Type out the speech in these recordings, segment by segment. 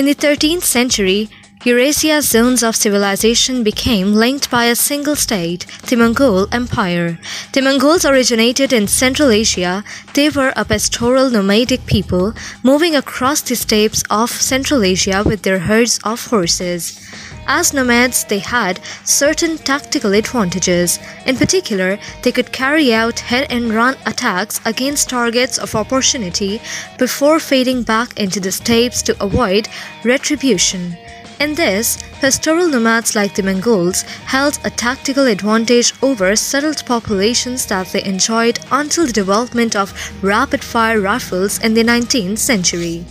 In the 13th century, Eurasia's zones of civilization became linked by a single state, the Mongol Empire. The Mongols originated in Central Asia. They were a pastoral nomadic people moving across the steppes of Central Asia with their herds of horses. As nomads, they had certain tactical advantages. In particular, they could carry out head and run attacks against targets of opportunity before fading back into the steppes to avoid retribution. In this, pastoral nomads like the Mongols held a tactical advantage over settled populations that they enjoyed until the development of rapid fire rifles in the 19th century.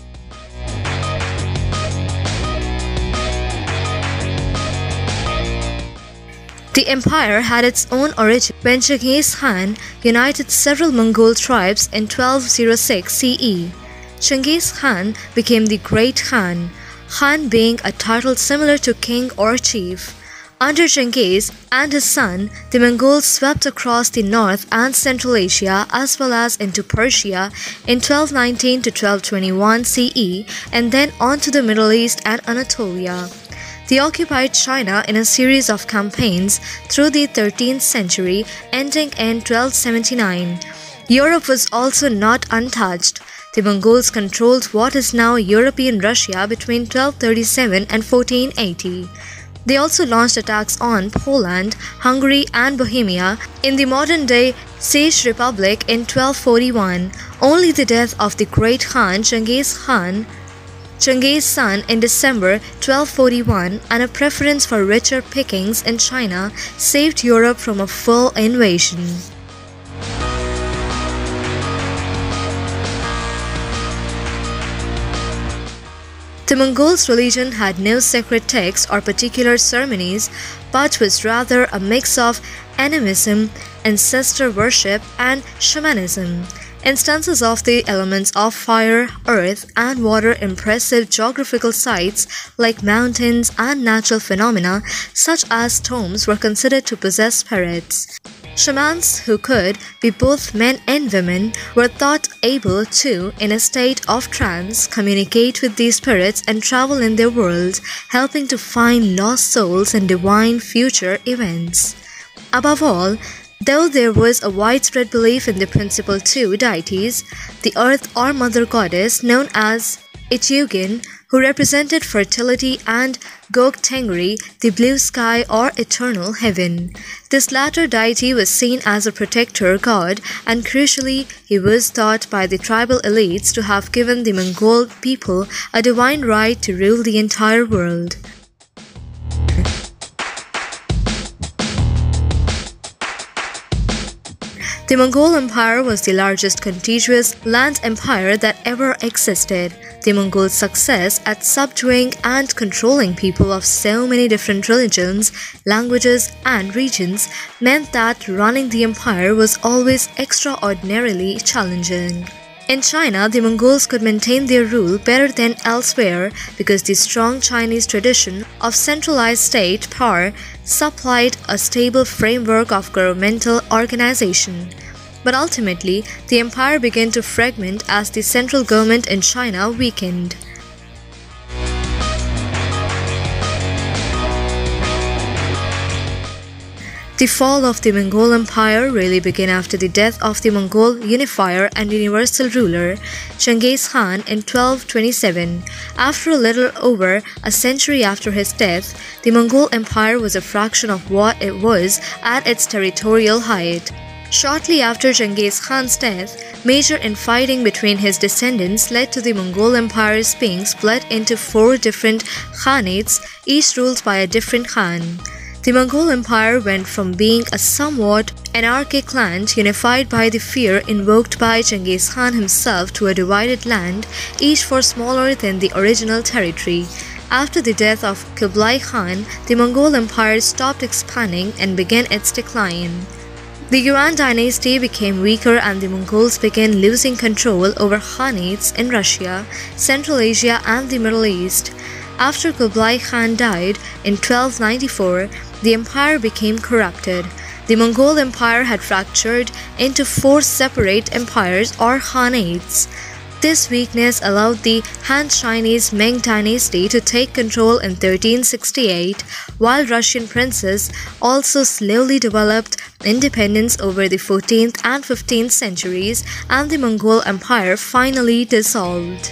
The empire had its own origin when Genghis Khan united several Mongol tribes in 1206 CE. Genghis Khan became the Great Khan, Khan being a title similar to king or chief. Under Genghis and his son, the Mongols swept across the North and Central Asia as well as into Persia in 1219 to 1221 CE and then on to the Middle East and Anatolia. They occupied China in a series of campaigns through the 13th century, ending in 1279. Europe was also not untouched. The Mongols controlled what is now European Russia between 1237 and 1480. They also launched attacks on Poland, Hungary, and Bohemia in the modern day Czech Republic in 1241. Only the death of the great Khan Genghis Khan Genghis' son in December 1241 and a preference for richer pickings in China saved Europe from a full invasion. The Mongols' religion had no sacred texts or particular ceremonies, but was rather a mix of animism, ancestor worship, and shamanism. Instances of the elements of fire, earth, and water impressive geographical sites like mountains and natural phenomena such as tombs were considered to possess spirits. Shamans who could be both men and women were thought able to, in a state of trance, communicate with these spirits and travel in their world, helping to find lost souls and divine future events. Above all, Though there was a widespread belief in the principal two deities, the earth or mother goddess known as Ichugin, who represented fertility, and Gog Tengri, the blue sky or eternal heaven. This latter deity was seen as a protector god, and crucially, he was thought by the tribal elites to have given the Mongol people a divine right to rule the entire world. The Mongol Empire was the largest contiguous land empire that ever existed. The Mongols' success at subduing and controlling people of so many different religions, languages, and regions meant that running the empire was always extraordinarily challenging. In China, the Mongols could maintain their rule better than elsewhere because the strong Chinese tradition of centralized state power supplied a stable framework of governmental organization. But ultimately, the empire began to fragment as the central government in China weakened. The fall of the Mongol Empire really began after the death of the Mongol unifier and universal ruler Genghis Khan in 1227. After a little over a century after his death, the Mongol Empire was a fraction of what it was at its territorial height. Shortly after Genghis Khan's death, major infighting between his descendants led to the Mongol Empire's being split into four different khanates, each ruled by a different khan. The Mongol Empire went from being a somewhat anarchic land unified by the fear invoked by Genghis Khan himself to a divided land, each far smaller than the original territory. After the death of Kublai Khan, the Mongol Empire stopped expanding and began its decline. The Yuan dynasty became weaker and the Mongols began losing control over Khanates in Russia, Central Asia, and the Middle East. After Kublai Khan died in 1294, the empire became corrupted. The Mongol Empire had fractured into four separate empires or khanates. This weakness allowed the Han Chinese Ming dynasty to take control in 1368, while Russian princes also slowly developed independence over the 14th and 15th centuries and the Mongol Empire finally dissolved.